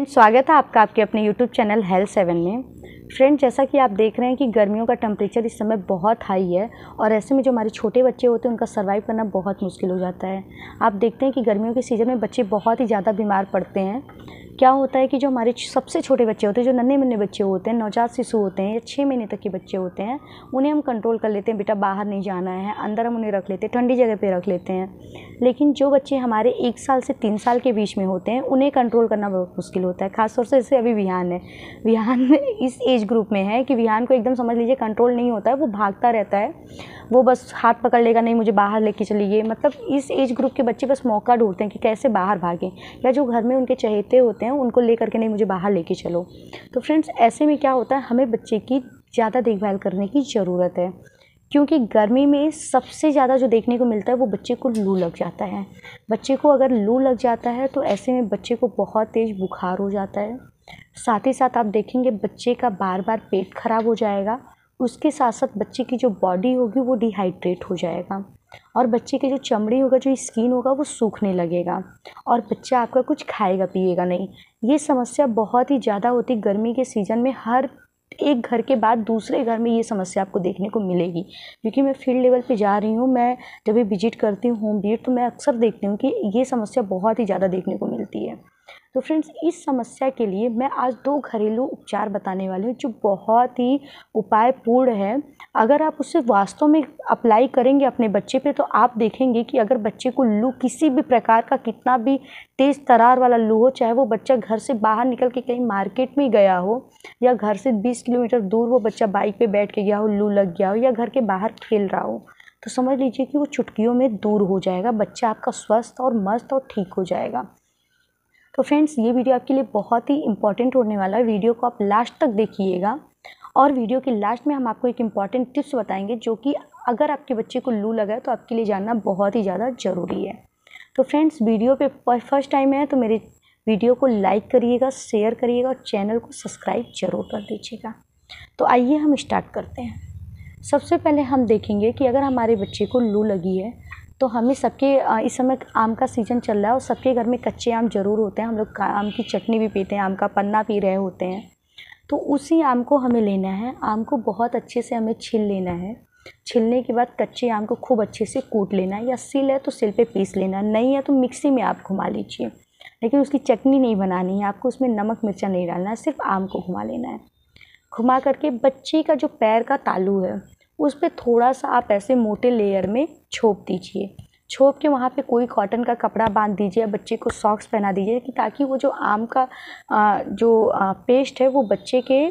Friend स्वागत है आपका आपके अपने यूट्यूब चैनल हेल्थ सेवन में। फ्रेंड जैसा कि आप देख रहे हैं कि गर्मियों का टेम्परेचर इस समय बहुत हाई है और ऐसे में जो हमारे छोटे बच्चे होते हैं, उनका सर्वाइव करना बहुत मुश्किल हो जाता है। आप देखते हैं कि गर्मियों के सीज़न में बच्चे बहुत ही ज़्यादा बीमार पड़ते हैं। क्या होता है कि जो हमारे सबसे छोटे बच्चे होते हैं, जो नन्हे मुन्ने बच्चे होते हैं, नवजात शिशु होते हैं या छः महीने तक के बच्चे होते हैं, उन्हें हम कंट्रोल कर लेते हैं, बेटा, बाहर नहीं जाना है, अंदर हम उन्हें रख लेते हैं, ठंडी जगह पे रख लेते हैं। लेकिन जो बच्चे हमारे एक साल से तीन साल के बीच में होते हैं, उन्हें कंट्रोल करना बहुत मुश्किल होता है। खासतौर से जैसे अभी विहान है। विहान इस एज ग्रुप में है कि विहान को एकदम समझ लीजिए कंट्रोल नहीं होता है, वो भागता रहता है। वो बस हाथ पकड़ लेगा, नहीं, मुझे बाहर लेके चलिए। मतलब इस एज ग्रुप के बच्चे बस मौका ढूंढते हैं कि कैसे बाहर भागें। या जो घर में उनके चहेते होते हैं, उनको ले करके नहीं, मुझे बाहर लेके चलो। तो फ्रेंड्स ऐसे में क्या होता है? हमें बच्चे की ज़्यादा देखभाल करने की ज़रूरत है। क्योंकि गर्मी में सबसे ज़्यादा जो देखने को मिलता है, वो बच्चे को लू लग जाता है। बच्चे को अगर लू लग जाता है तो ऐसे में बच्चे को बहुत तेज़ बुखार हो जाता है। साथ ही साथ आप देखेंगे बच्चे का बार बार पेट खराब हो जाएगा। उसके साथ साथ बच्चे की जो बॉडी होगी वो डिहाइड्रेट हो जाएगा। और बच्चे की जो चमड़ी होगा, जो स्किन होगा, वो सूखने लगेगा। और बच्चा आपका कुछ खाएगा, पिएगा नहीं। ये समस्या बहुत ही ज़्यादा होती गर्मी के सीज़न में हर एक घर के बाद दूसरे घर में ये समस्या आपको देखने को मिलेगी। क्योंकि मैं फ़ील्ड लेवल पे जा रही हूँ, मैं जब भी विज़िट करती हूँ होम बीट तो मैं अक्सर देखती हूँ कि ये समस्या बहुत ही ज़्यादा देखने को मिलती है। तो फ्रेंड्स, इस समस्या के लिए मैं आज दो घरेलू उपचार बताने वाली हूँ जो बहुत ही उपायपूर्ण है। अगर आप उसे वास्तव में अप्लाई करेंगे अपने बच्चे पे तो आप देखेंगे कि अगर बच्चे को लू, किसी भी प्रकार का कितना भी तेज़ तरार वाला लू हो, चाहे वो बच्चा घर से बाहर निकल के कहीं मार्केट में गया हो, या घर से बीस किलोमीटर दूर वो बच्चा बाइक पर बैठ के गया हो, लू लग गया हो, या घर के बाहर खेल रहा हो तो समझ लीजिए कि वो चुटकियों में दूर हो जाएगा, बच्चा आपका स्वस्थ और मस्त और ठीक हो जाएगा। तो फ्रेंड्स ये वीडियो आपके लिए बहुत ही इंपॉर्टेंट होने वाला है। वीडियो को आप लास्ट तक देखिएगा। और वीडियो के लास्ट में हम आपको एक इंपॉर्टेंट टिप्स बताएँगे, जो कि अगर आपके बच्चे को लू लगा है तो आपके लिए जानना बहुत ही ज़्यादा ज़रूरी है। तो फ्रेंड्स वीडियो पे फ़र्स्ट टाइम है तो मेरे वीडियो को लाइक करिएगा शेयर करिएगा और चैनल को सब्सक्राइब ज़रूर कर दीजिएगा। तो आइए हम स्टार्ट करते हैं। सबसे पहले हम देखेंगे कि अगर हमारे बच्चे को लू लगी है तो हमें सबके इस समय आम का सीज़न चल रहा है और सबके घर में कच्चे आम ज़रूर होते हैं। हम लोग आम की चटनी भी पीते हैं, आम का पन्ना पी रहे होते हैं। तो उसी आम को हमें लेना है। आम को बहुत अच्छे से हमें छील लेना है। छिलने के बाद कच्चे आम को खूब अच्छे से कूट लेना है या सिल है तो सिल पे पीस लेना नहीं है तो मिक्सी में आप घुमा लीजिए। लेकिन उसकी चटनी नहीं बनानी है। आपको उसमें नमक, मिर्चा नहीं डालना है। सिर्फ़ आम को घुमा लेना है। घुमा करके बच्चे का जो पैर का तालू है उस पर थोड़ा सा आप ऐसे मोटे लेयर में छोप दीजिए। छोप के वहाँ पे कोई कॉटन का कपड़ा बाँध दीजिए बच्चे को सॉक्स पहना दीजिए कि ताकि वो जो आम का जो पेस्ट है वो बच्चे के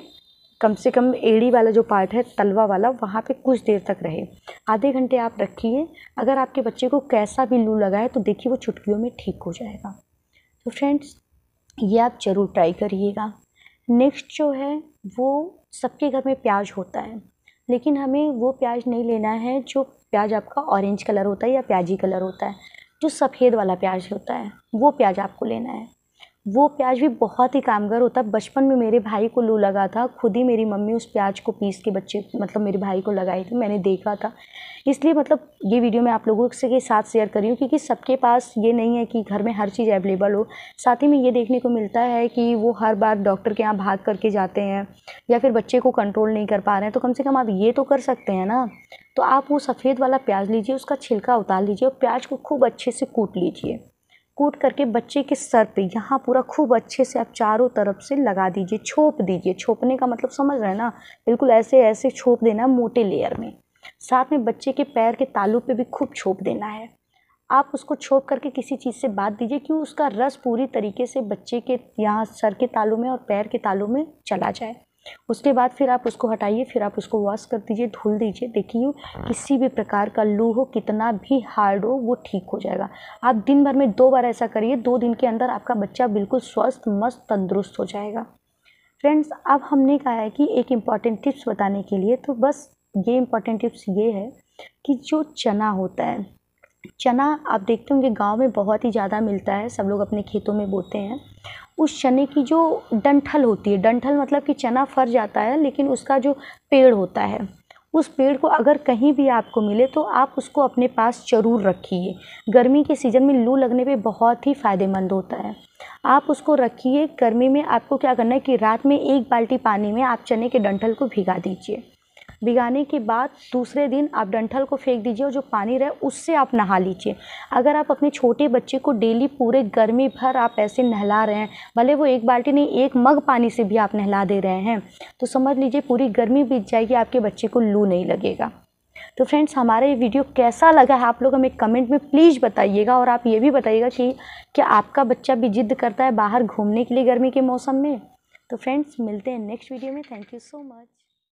कम से कम एड़ी वाला जो पार्ट है, तलवा वाला, वहाँ पे कुछ देर तक रहे। आधे घंटे आप रखिए। अगर आपके बच्चे को कैसा भी लू लगा है तो देखिए वो चुटकियों में ठीक हो जाएगा। तो फ्रेंड्स ये आप ज़रूर ट्राई करिएगा। नेक्स्ट जो है, वो सबके घर में प्याज होता है। लेकिन हमें वो प्याज नहीं लेना है जो प्याज आपका ऑरेंज कलर होता है या प्याजी कलर होता है, जो सफ़ेद वाला प्याज होता है, वो प्याज आपको लेना है। वो प्याज भी बहुत ही कामगार होता। है बचपन में मेरे भाई को लू लगा था। खुद ही मेरी मम्मी उस प्याज को पीस के बच्चे मतलब मेरे भाई को लगाई थी। मैंने देखा था। इसलिए मतलब ये वीडियो मैं आप लोगों के साथ शेयर कर हूँ क्योंकि सबके पास ये नहीं है कि घर में हर चीज़ अवेलेबल हो। साथ ही में ये देखने को मिलता है कि वो हर बार डॉक्टर के यहाँ भाग करके जाते हैं या फिर बच्चे को कंट्रोल नहीं कर पा रहे हैं। तो कम से कम आप ये तो कर सकते हैं ना। तो आप वो सफ़ेद वाला प्याज लीजिए, उसका छिलका उतार लीजिए और प्याज को खूब अच्छे से कूट लीजिए। कूट करके बच्चे के सर पे, यहाँ पूरा खूब अच्छे से आप चारों तरफ़ से लगा दीजिए, छोप दीजिए। छोपने का मतलब समझ रहे हैं ना? बिल्कुल ऐसे ऐसे छोप देना है मोटे लेयर में। साथ में बच्चे के पैर के तालू पे भी खूब छोप देना है। आप उसको छोप करके किसी चीज़ से बात दीजिए कि उसका रस पूरी तरीके से बच्चे के यहाँ सर के तालू में और पैर के तालू में चला जाए। उसके बाद फिर आप उसको हटाइए, फिर आप उसको वॉश कर दीजिए, धुल दीजिए। देखिए, किसी भी प्रकार का लू हो, कितना भी हार्ड हो, वो ठीक हो जाएगा। आप दिन भर में दो बार ऐसा करिए, दो दिन के अंदर आपका बच्चा बिल्कुल स्वस्थ, मस्त, तंदुरुस्त हो जाएगा। फ्रेंड्स अब हमने कहा है कि एक इंपॉर्टेंट टिप्स बताने के लिए तो बस ये इंपॉर्टेंट टिप्स ये है कि जो चना होता है चना आप देखते होंगे गाँव में बहुत ही ज़्यादा मिलता है, सब लोग अपने खेतों में बोते हैं। उस चने की जो डंठल होती है, डंठल मतलब कि चना फर जाता है, लेकिन उसका जो पेड़ होता है, उस पेड़ को अगर कहीं भी आपको मिले तो आप उसको अपने पास ज़रूर रखिए। गर्मी के सीज़न में लू लगने पे बहुत ही फ़ायदेमंद होता है। आप उसको रखिए, गर्मी में आपको क्या करना है कि रात में एक बाल्टी पानी में आप चने के डंठल को भिगा दीजिए। भिगाने के बाद दूसरे दिन आप डंठल को फेंक दीजिए और जो पानी रहे उससे आप नहा लीजिए। अगर आप अपने छोटे बच्चे को डेली पूरे गर्मी भर आप ऐसे नहला रहे हैं, भले वो एक बाल्टी नहीं, एक मग पानी से भी आप नहला दे रहे हैं तो समझ लीजिए पूरी गर्मी बीत जाएगी, आपके बच्चे को लू नहीं लगेगा। तो फ्रेंड्स, हमारा ये वीडियो कैसा लगा है, आप लोग हमें कमेंट में प्लीज़ बताइएगा और आप ये भी बताइएगा कि क्या आपका बच्चा भी जिद करता है बाहर घूमने के लिए गर्मी के मौसम में। तो फ्रेंड्स, मिलते हैं नेक्स्ट वीडियो में। Thank you so much.